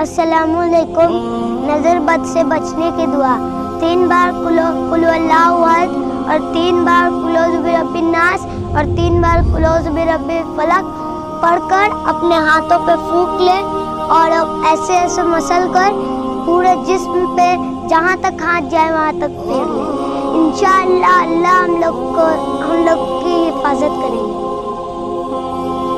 असलकुम नज़र बद से बचने की दुआ। तीन बार कुलो और तीन बार क्लोज बिरब्बिन नास, और तीन बार क्लोज बिरबी फलक पढ़कर अपने हाथों पे फूक ले, और ऐसे ऐसे मसल कर पूरे जिस्म पे जहाँ तक हाथ जाए वहाँ तक फेर ले इंशाअल्लाह, अल्लाह हम लोग को, हम लोग